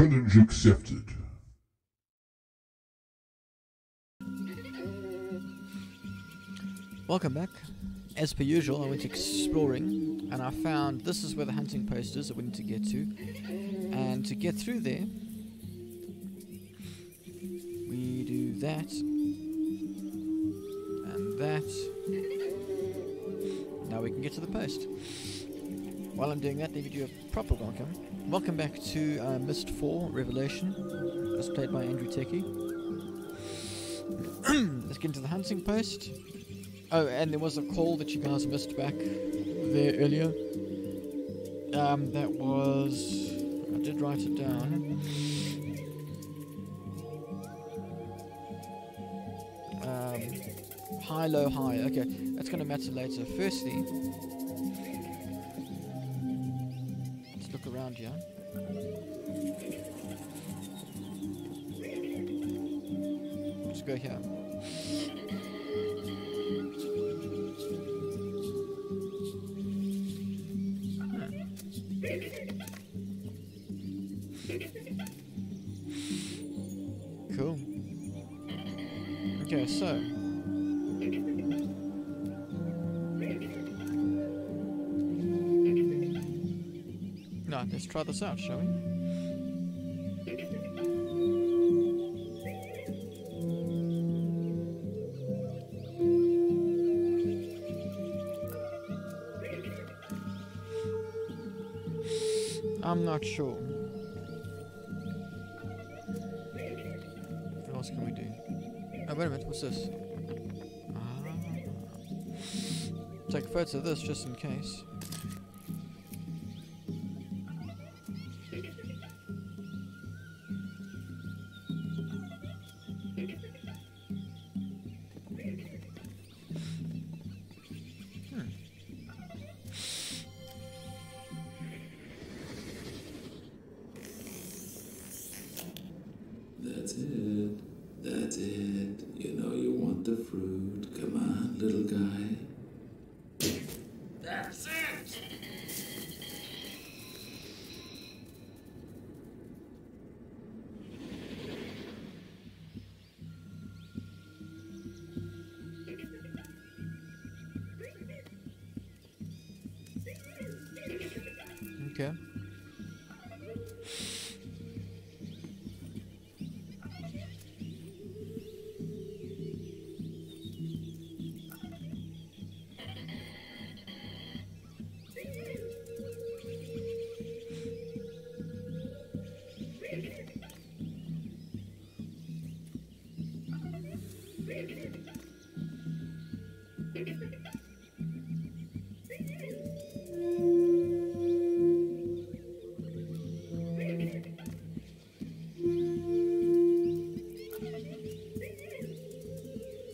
Challenge accepted. Welcome back. As per usual, I went exploring and I found this is where the hunting post is that we need to get to. And to get through there, we do that and that. Now we can get to the post. While I'm doing that, let me do a proper welcome. Welcome back to uh, Myst 4 Revelation, as played by Andrew Tekkie. Let's get into the hunting post. Oh, and there was a call that you guys missed back there earlier. Um, that was. I did write it down. Um, high, low, high. Okay, that's going to matter later. Firstly, Okay, so. Let's try this out, shall we? I'm not sure. Photo of this just in case. That's it. That's it. You know you want the fruit. Come on, little guy.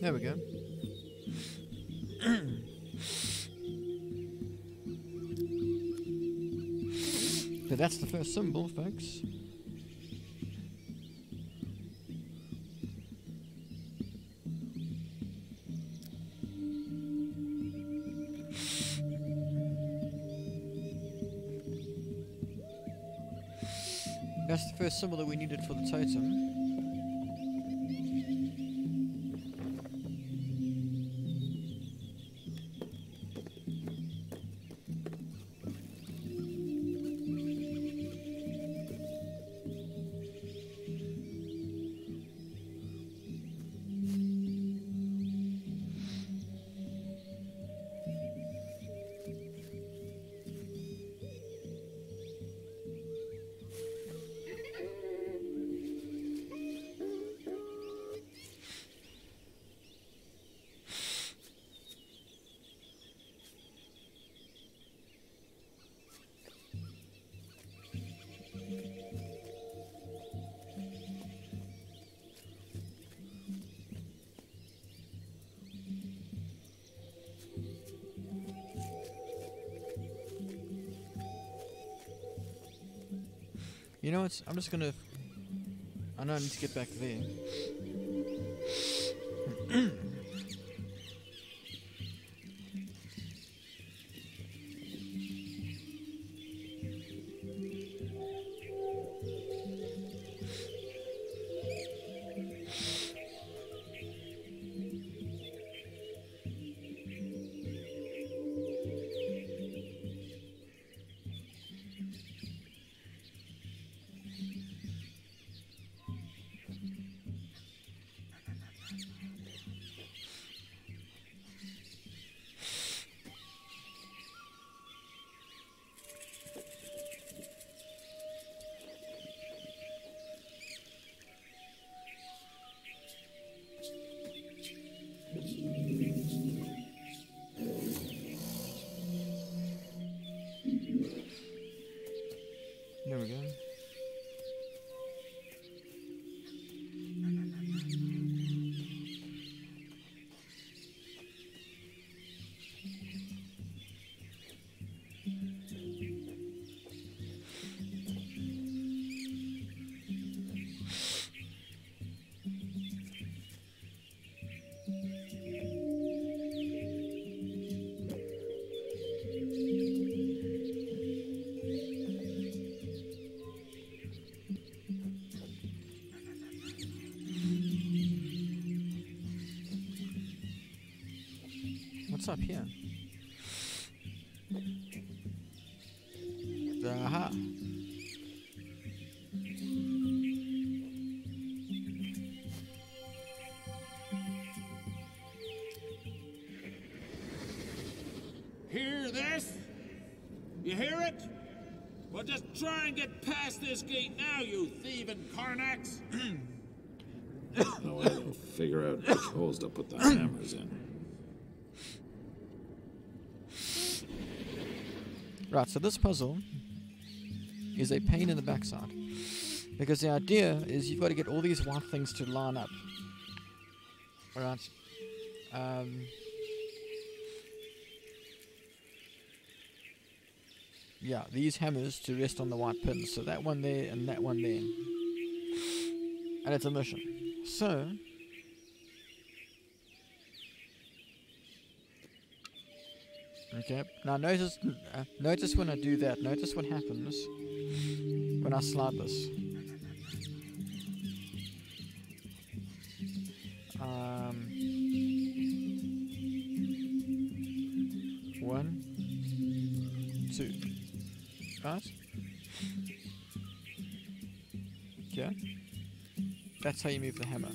There we go. so that's the first symbol, folks. That's the first symbol that we needed for the totem. You know what? I'm just gonna. I know I need to get back there. What's up here? Aha. Uh-huh. Hear this? You hear it? Well, just try and get past this gate now, you thieving Karnax. No way they'll figure out which holes to put the hammers in. Right, so this puzzle is a pain in the backside. Because the idea is you've got to get all these white things to line up. Alright. Um, yeah, these hammers to rest on the white pins. So that one there and that one there. And it's a mission. So, Okay. Now notice, uh, notice when I do that. Notice what happens when I slide this. Um, one, two, right? Okay. That's how you move the hammer.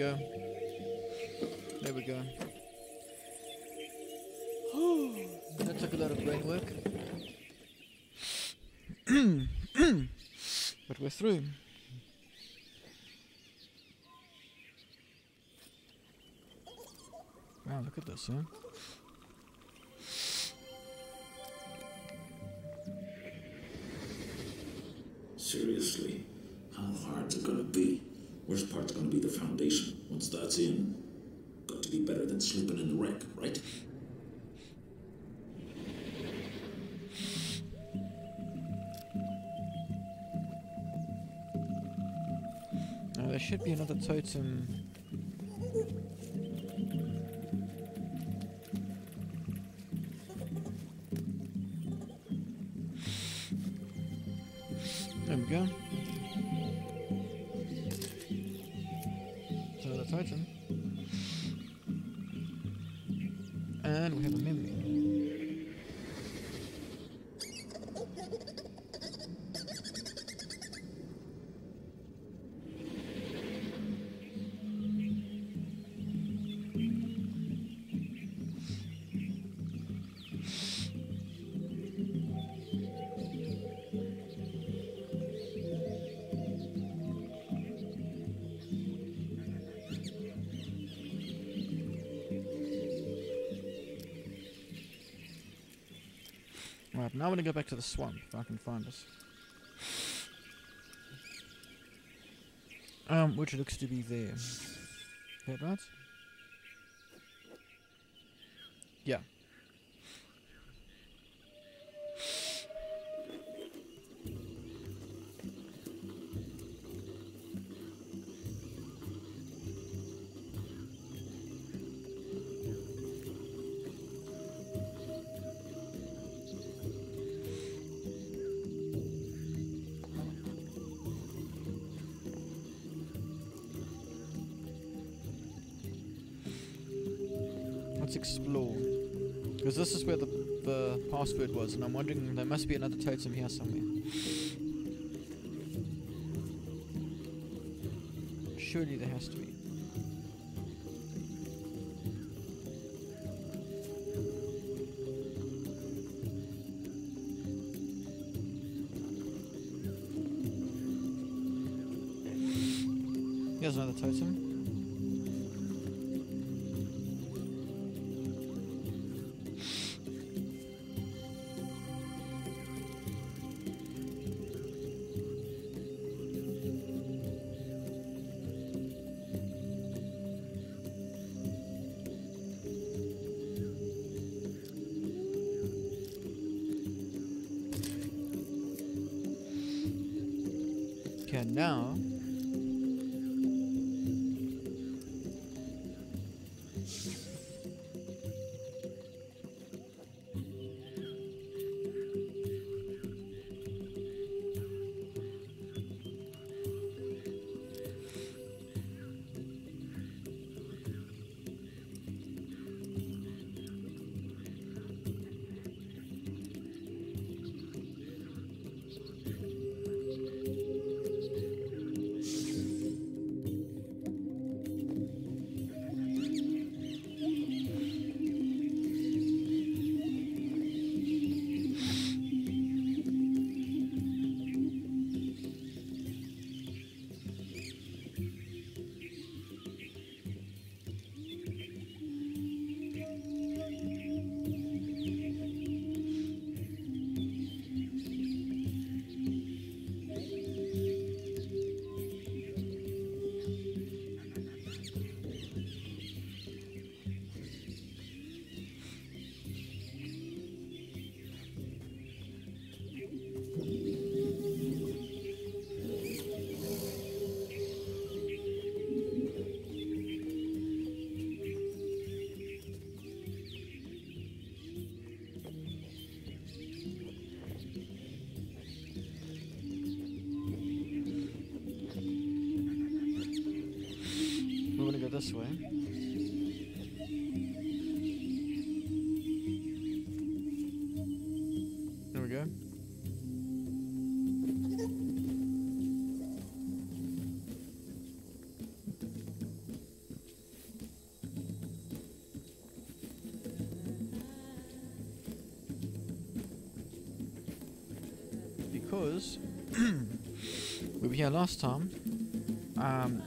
Go. There we go. that took a lot of brain work. but we're through. Wow, look at this, huh? Should be another totem. There we go. So the totem. And we have a memory. I'm gonna go back to the swamp if I can find us. Um, which looks to be there. That right? Explore. Because this is where the, the password was, and I'm wondering there must be another totem here somewhere. Surely there has to be. Okay, now. Because we were here last time, um,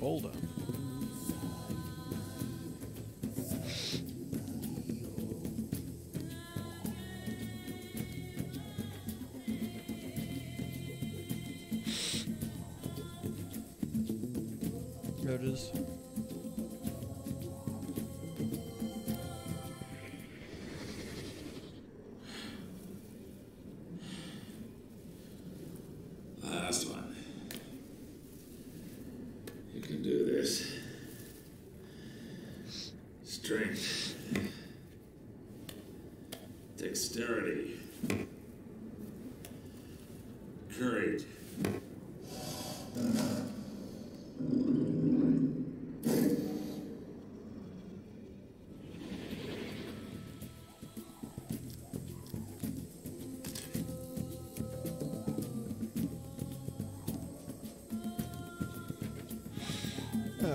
boulder.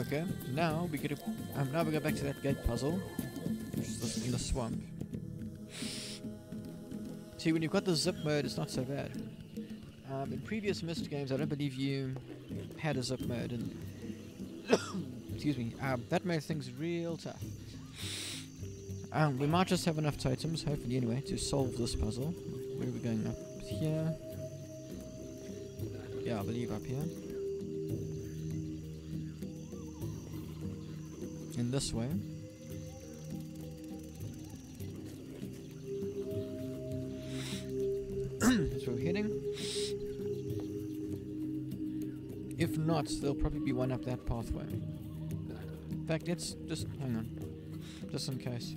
Okay, now we get to, um, now we go back to that gate puzzle, which is in the swamp. See, when you've got the zip mode, it's not so bad. Um, in previous Myst games, I don't believe you had a zip mode, and excuse me, um, that made things real tough. Um, we might just have enough totems, hopefully anyway, to solve this puzzle. Where are we going up here? Yeah, I believe up here. This way. We're heading. If not, there'll probably be one up that pathway. In fact, let's just hang on, just in case.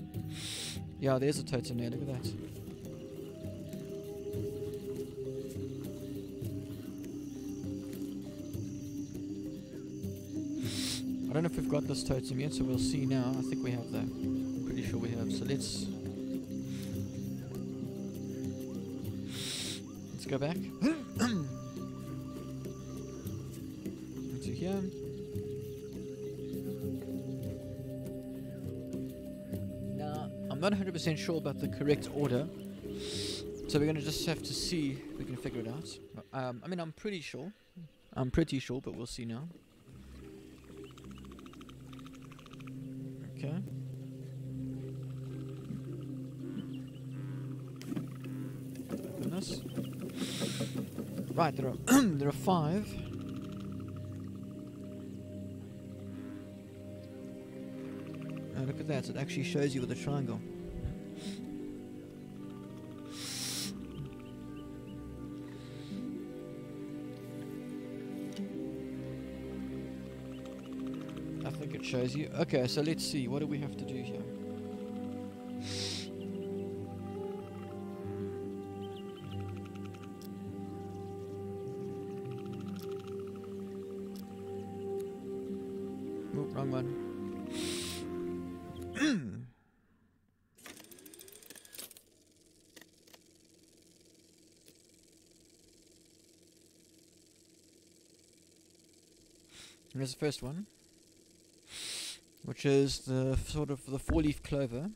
Yeah, there's a totem there. Look at that. Don't know if we've got this totem yet, so we'll see now. I think we have though. I'm pretty sure we have. So let's let's go back into here. Now I'm not 100% sure about the correct order, so we're gonna just have to see if we can figure it out. Um, I mean, I'm pretty sure. I'm pretty sure, but we'll see now. Okay. This. Right, there are there are five. Oh, look at that! It actually shows you with a triangle. Shows you. Okay, so let's see. What do we have to do here? Oh, wrong one. Here's the first one which is the sort of the four leaf clover.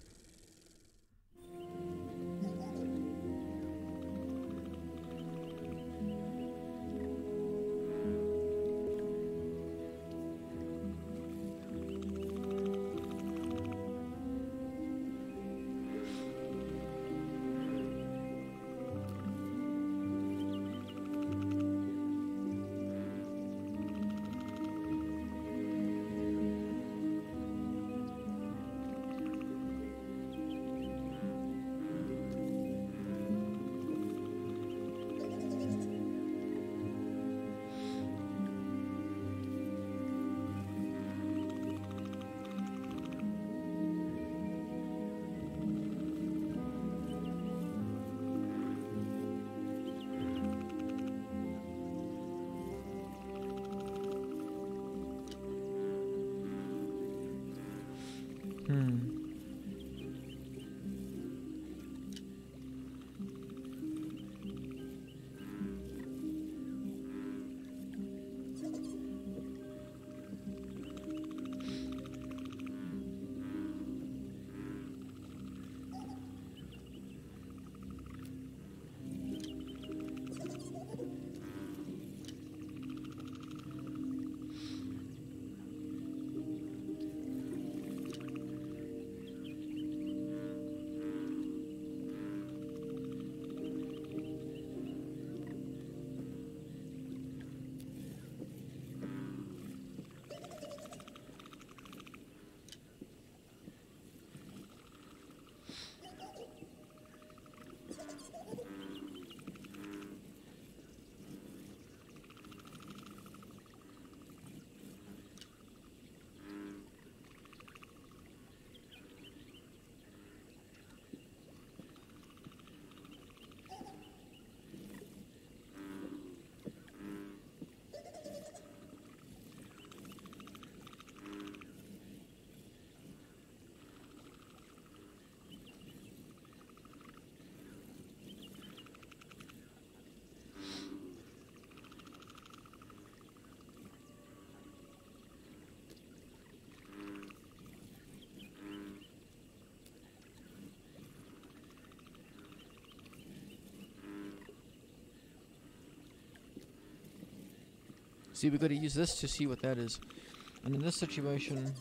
See, we've got to use this to see what that is. And in this situation,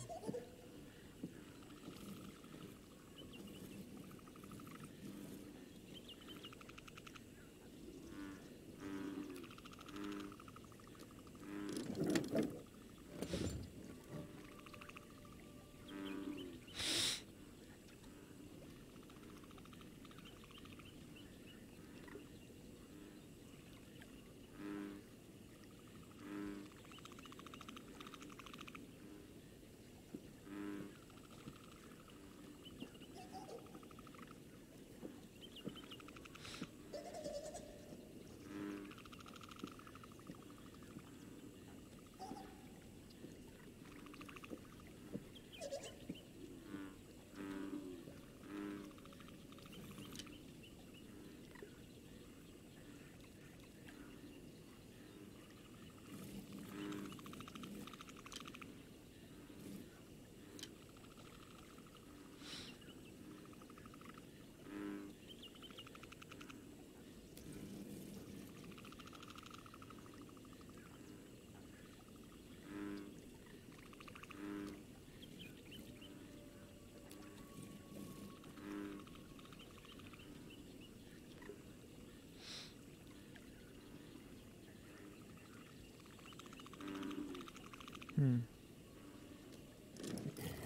Hmm.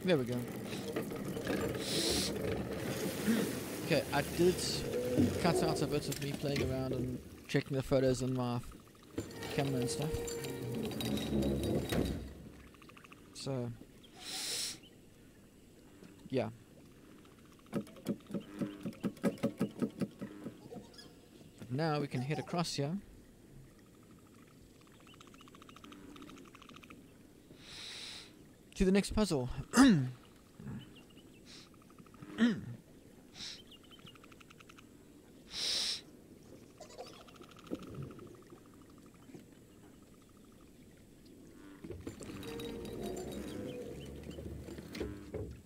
There we go. okay, I did cut out a bit of me playing around and checking the photos on my camera and stuff. So, yeah. now we can head across here. To the next puzzle.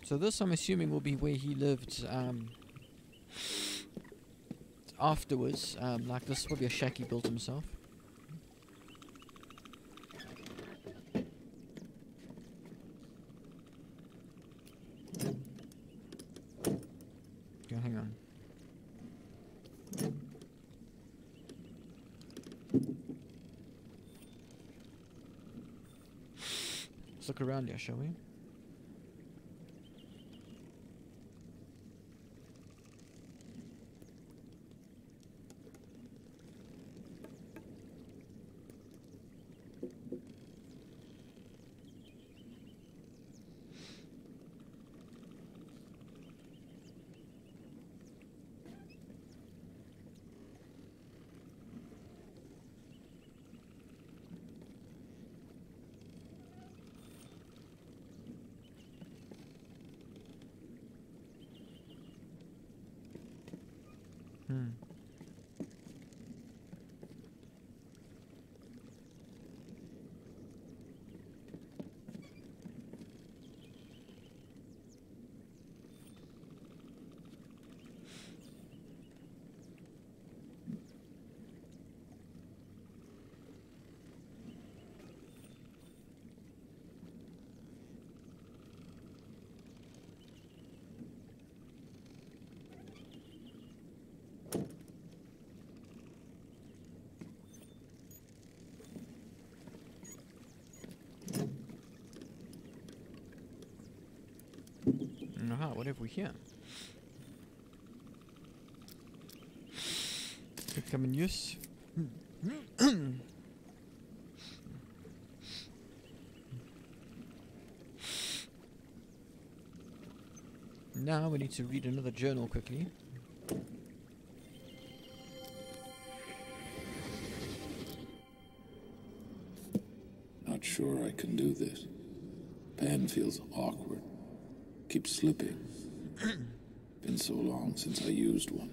so this, I'm assuming, will be where he lived um, afterwards. Um, like this will be a shack he built himself. Look around here, shall we? Hmm. Aha, what have we here? Come in use. now we need to read another journal quickly. Not sure I can do this. Pen feels awkward. Keeps slipping. Been so long since I used one.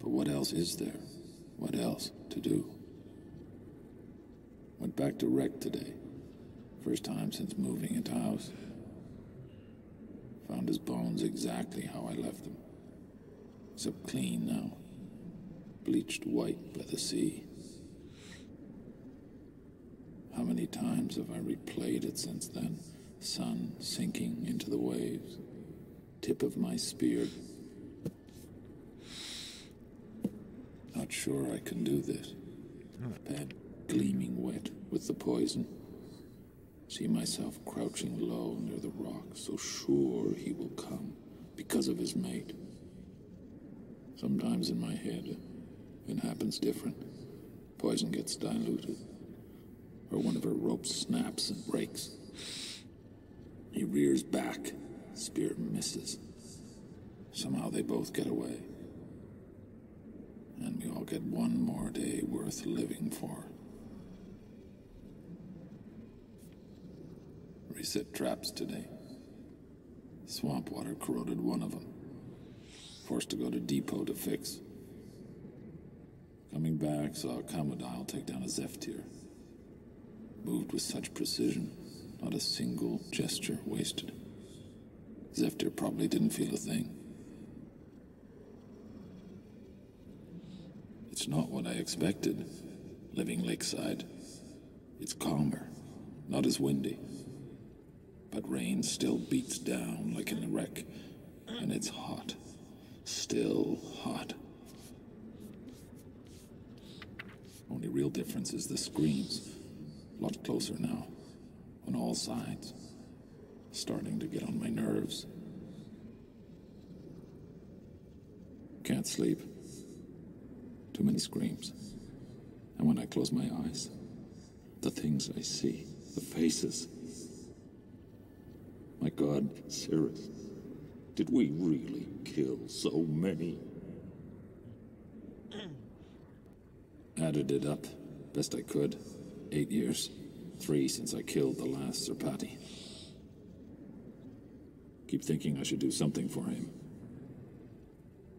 But what else is there? What else to do? Went back to rec today. First time since moving into house. Found his bones exactly how I left them. Except clean now. Bleached white by the sea. How many times have I replayed it since then? Sun sinking into the waves. Tip of my spear. Not sure I can do this. Bed gleaming wet with the poison. See myself crouching low near the rock, so sure he will come because of his mate. Sometimes in my head, it happens different. Poison gets diluted, or one of her ropes snaps and breaks. He rears back, spear misses. Somehow they both get away. And we all get one more day worth living for. Reset traps today. Swamp water corroded one of them. Forced to go to depot to fix. Coming back, saw a Kamodile take down a Zephyr. Moved with such precision, not a single gesture wasted. Zephyr probably didn't feel a thing. It's not what I expected, living lakeside. It's calmer, not as windy. But rain still beats down like in a wreck, and it's hot. Still hot. Only real difference is the screams. A lot closer now, on all sides. Starting to get on my nerves. Can't sleep. Too many screams. And when I close my eyes, the things I see, the faces. My God, Sirrus, did we really kill so many? Added it up, best I could. Eight years. Three since I killed the last Serpati. Keep thinking I should do something for him.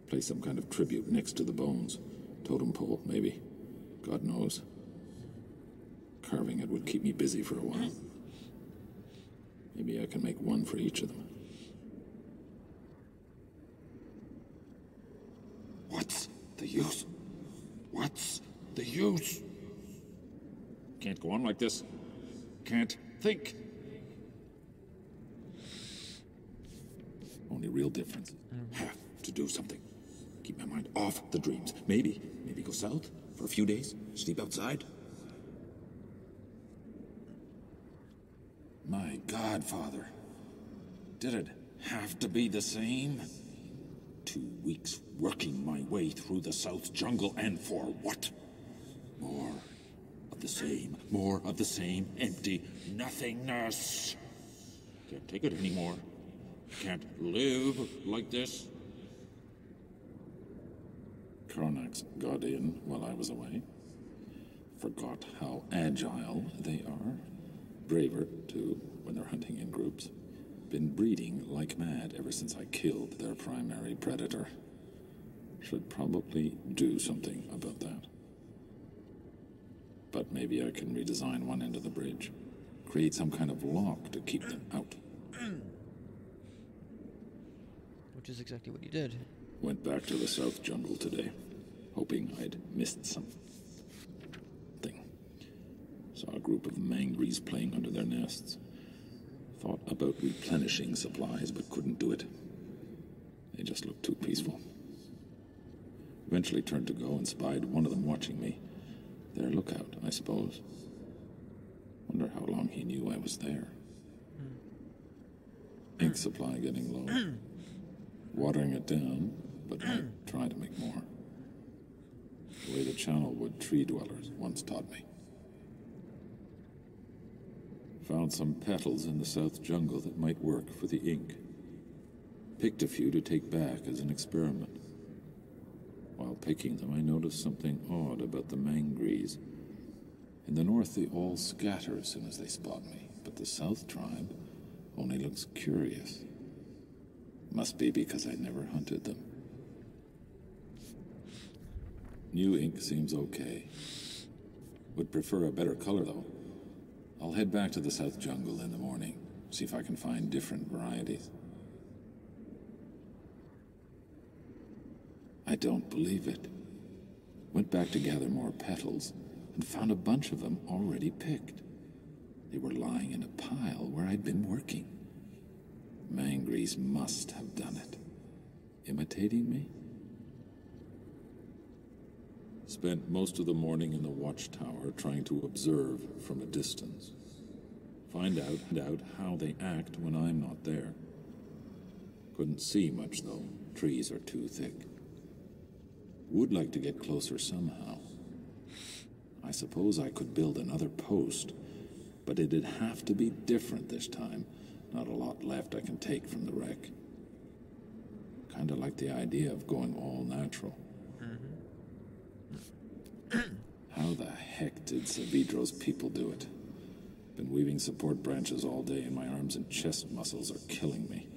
Place some kind of tribute next to the bones. Totem pole, maybe. God knows. Carving it would keep me busy for a while. Maybe I can make one for each of them. What's the use? What's the use? Can't go on like this. Can't think. Only real difference. Mm. Have to do something. Keep my mind off the dreams. Maybe, maybe go south for a few days. Sleep outside. My God, Father. Did it have to be the same? Two weeks working my way through the South Jungle, and for what? More the same, more of the same empty nothingness. Can't take it anymore. Can't live like this. Got in while I was away. Forgot how agile they are. Braver, too, when they're hunting in groups. Been breeding like mad ever since I killed their primary predator. Should probably do something about that. But maybe I can redesign one end of the bridge. Create some kind of lock to keep them out. Which is exactly what you did. Went back to the South Jungle today, hoping I'd missed something. Saw a group of mangries playing under their nests. Thought about replenishing supplies, but couldn't do it. They just looked too peaceful. Eventually turned to go and spied one of them watching me. Their lookout, I suppose. Wonder how long he knew I was there. Hmm. Ink supply getting low. Watering it down, but might try to make more. The way the channelwood tree dwellers once taught me. Found some petals in the south jungle that might work for the ink. Picked a few to take back as an experiment. Picking them, I noticed something odd about the mangries. In the north, they all scatter as soon as they spot me, but the south tribe only looks curious. Must be because I never hunted them. New ink seems okay. Would prefer a better color, though. I'll head back to the South Jungle in the morning, see if I can find different varieties. I don't believe it. Went back to gather more petals and found a bunch of them already picked. They were lying in a pile where I'd been working. Mangries must have done it. Imitating me? Spent most of the morning in the watchtower trying to observe from a distance. Find out, out how they act when I'm not there. Couldn't see much though. Trees are too thick. Would like to get closer somehow. I suppose I could build another post, but it'd have to be different this time. Not a lot left I can take from the wreck. Kinda like the idea of going all natural. Mm-hmm. How the heck did Saavedro's people do it? Been weaving support branches all day and my arms and chest muscles are killing me.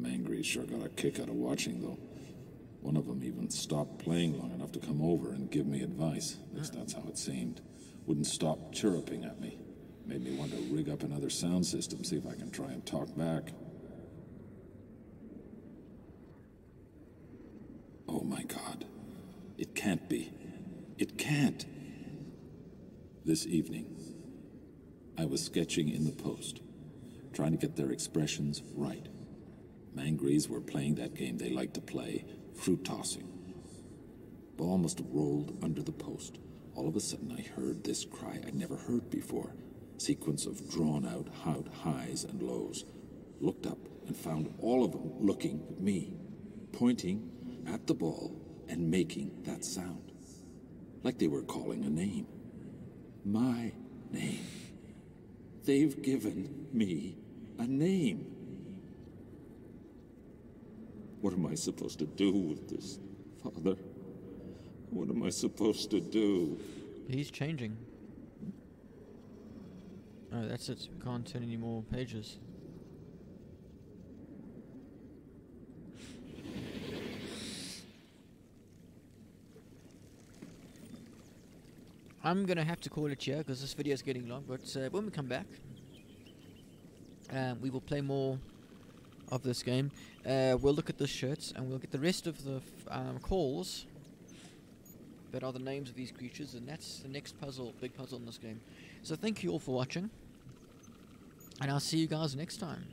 Mangry sure got a kick out of watching though. One of them even stopped playing long enough to come over and give me advice. At least that's how it seemed. Wouldn't stop chirruping at me. Made me want to rig up another sound system, see if I can try and talk back. Oh my god. It can't be. It can't. This evening, I was sketching in the post, trying to get their expressions right. Mangries were playing that game they like to play, fruit tossing. Ball must have rolled under the post. All of a sudden, I heard this cry I'd never heard before. Sequence of drawn out hout highs and lows. Looked up and found all of them looking at me, pointing at the ball and making that sound. Like they were calling a name. My name. They've given me a name. What am I supposed to do with this, Father? What am I supposed to do? He's changing. Oh, that's it. We can't turn any more pages. I'm gonna have to call it here because this video is getting long. But uh, when we come back, um, we will play more of this game. Uh, we'll look at the shirts and we'll get the rest of the um, calls that are the names of these creatures, and that's the next puzzle, big puzzle in this game. So thank you all for watching, and I'll see you guys next time.